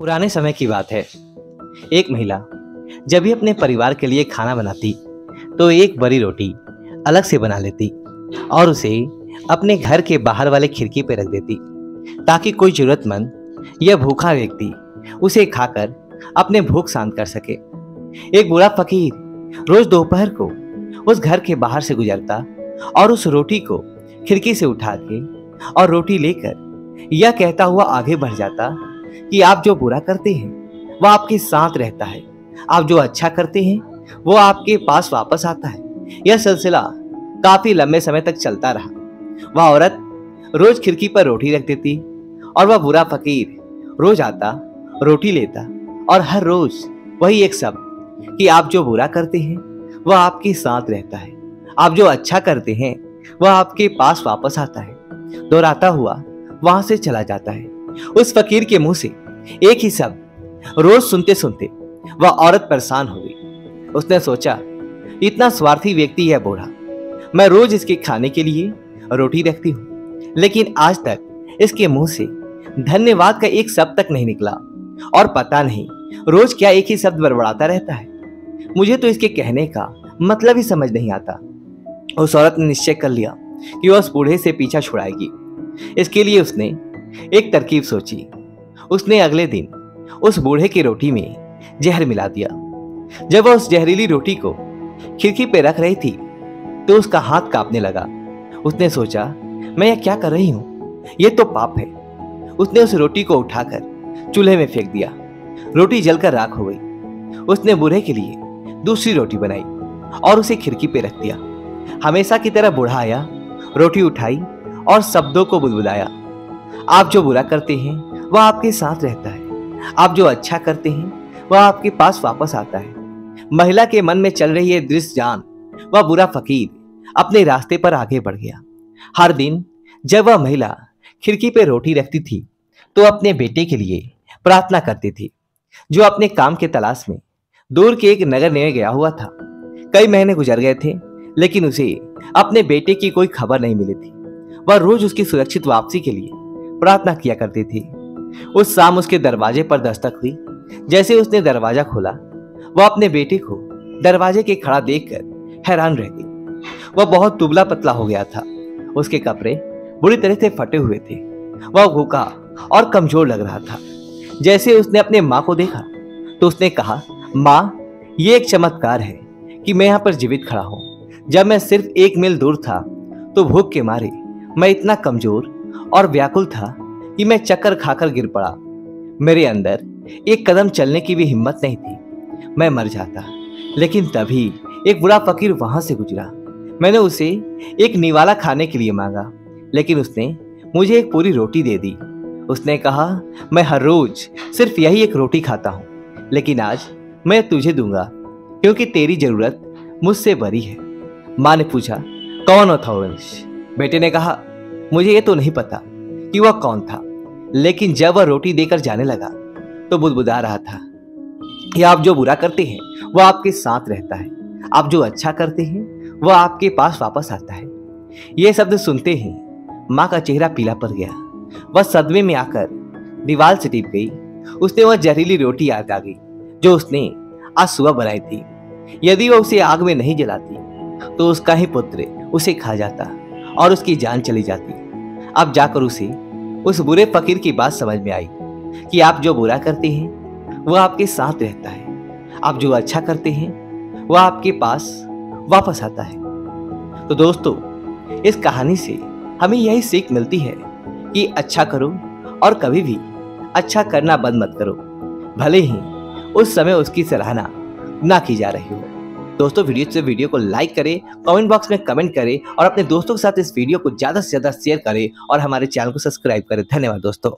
पुराने समय की बात है। एक महिला जब भी अपने परिवार के लिए खाना बनाती तो एक बड़ी रोटी अलग से बना लेती और उसे अपने घर के बाहर वाले खिड़की पर रख देती ताकि कोई जरूरतमंद या भूखा व्यक्ति उसे खाकर अपने भूख शांत कर सके। एक बुरा फकीर रोज दोपहर को उस घर के बाहर से गुजरता और उस रोटी को खिड़की से उठा के और रोटी लेकर यह कहता हुआ आगे बढ़ जाता कि आप जो बुरा करते हैं वह आपके साथ रहता है। आप जो अच्छा करते हैं, वो आपके पास वापस आता है। यह सिलसिला काफ़ी लंबे समय तक चलता रहा। वह औरत रोज खिड़की पर रोटी रख देती और वह बुरा फकीर रोज आता, रोटी लेता और हर रोज वही एक शब्द कि आप जो बुरा करते हैं वह आपके साथ रहता है। आप जो अच्छा करते हैं वह आपके पास वापस आता है। दोहराता हुआ वहाँ से चला जाता है। उस फकीर के मुँह से। एक ही शब्द, रोज सुनते सुनते वह औरत परेशान हो गई। उसने सोचा, इतना स्वार्थी व्यक्ति है बूढ़ा। मैं रोज इसके खाने के लिए रोटी रखती हूँ, लेकिन आज तक इसके मुँह से धन्यवाद का एक शब्द तक नहीं निकला। और पता नहीं, रोज क्या एक ही शब्द बड़बड़ाता रहता है? मुझे तो इसके कहने का मतलब ही समझ नहीं आता। उस औरत ने निश्चय कर लिया कि वह उस बूढ़े से पीछा छुड़ाएगी। इसके लिए उसने एक तरकीब सोची। उसने अगले दिन उस बूढ़े की रोटी में जहर मिला दिया। जब वह उस जहरीली रोटी को खिड़की पर रख रही थी तो उसका हाथ कांपने लगा। उसने सोचा, मैं यह क्या कर रही हूँ? यह तो पाप है। उसने उस रोटी को उठाकर चूल्हे में फेंक दिया। रोटी जलकर राख हो गई। उसने बूढ़े के लिए दूसरी रोटी बनाई और उसे खिड़की पे रख दिया। हमेशा की तरह बूढ़ा आया, रोटी उठाई और शब्दों को बुदबुदाया। आप जो बुरा करते हैं, वह आपके साथ रहता है। आप जो अच्छा करते हैं, वह आपके पास वापस आता है। महिला के मन में चल रही है दृश्य जान, वह बुरा फकीर अपने रास्ते पर आगे बढ़ गया। हर दिन जब वह महिला खिड़की पर रोटी रखती थी तो अपने बेटे के लिए प्रार्थना करती थी, जो अपने काम के तलाश में दूर के एक नगर में गया हुआ था। कई महीने गुजर गए थे, लेकिन उसे अपने बेटे की कोई खबर नहीं मिली थी। वह रोज उसकी सुरक्षित वापसी के लिए प्रार्थना किया करती थी। उस शाम उसके दरवाजे पर दस्तक हुई। जैसे उसने दरवाज़ा खोला, वह अपने बेटे को दरवाजे के खड़ा देखकर हैरान रह गई। वह बहुत दुबला पतला हो गया था। उसके कपड़े बुरी तरह से फटे हुए थे। वह भूखा और कमज़ोर लग रहा था। जैसे उसने अपने माँ को देखा तो उसने कहा, माँ, ये एक चमत्कार है कि मैं यहाँ पर जीवित खड़ा हूँ। जब मैं सिर्फ़ एक मील दूर था तो भूख के मारे मैं इतना कमज़ोर और व्याकुल था कि मैं चक्कर खाकर गिर पड़ा। मेरे अंदर एक कदम चलने की भी हिम्मत नहीं थी। मैं मर जाता, लेकिन तभी एक बुरा फकीर वहाँ से गुजरा। मैंने उसे एक निवाला खाने के लिए मांगा, लेकिन उसने मुझे एक पूरी रोटी दे दी। उसने कहा, मैं हर रोज सिर्फ़ यही एक रोटी खाता हूँ, लेकिन आज मैं तुझे दूँगा, क्योंकि तेरी ज़रूरत मुझसे बड़ी है। माँ ने पूछा, कौन हो था बेटे ने कहा मुझे ये तो नहीं पता कि वह कौन था, लेकिन जब वह रोटी देकर जाने लगा तो बुदबुदा रहा था कि आप जो बुरा करते हैं, वह आपके साथ रहता है। आप जो अच्छा करते हैं, वह आपके पास वापस आता है। यह शब्द सुनते ही माँ का चेहरा पीला पड़ गया। वह सदमे में आकर दीवार से टिप गई। उसने वह जहरीली रोटी याद आ गई, जो उसने आज सुबह बनाई थी। यदि वह उसे आग में नहीं जलाती तो उसका ही पुत्र उसे खा जाता और उसकी जान चली जाती। अब जाकर उसे, उस बुरे फकीर की बात समझ में आई, कि आप जो बुरा करते हैं, वह आपके साथ रहता है। आप जो अच्छा करते हैं, वह आपके पास वापस आता है। तो दोस्तों, इस कहानी से हमें यही सीख मिलती है कि अच्छा करो और कभी भी अच्छा करना बंद मत करो। भले ही उस समय उसकी सराहना ना की जा रही हो। दोस्तों वीडियो से वीडियो को लाइक करें कमेंट बॉक्स में कमेंट करें और अपने दोस्तों के साथ इस वीडियो को ज़्यादा से ज़्यादा शेयर करें और हमारे चैनल को सब्सक्राइब करें। धन्यवाद दोस्तों।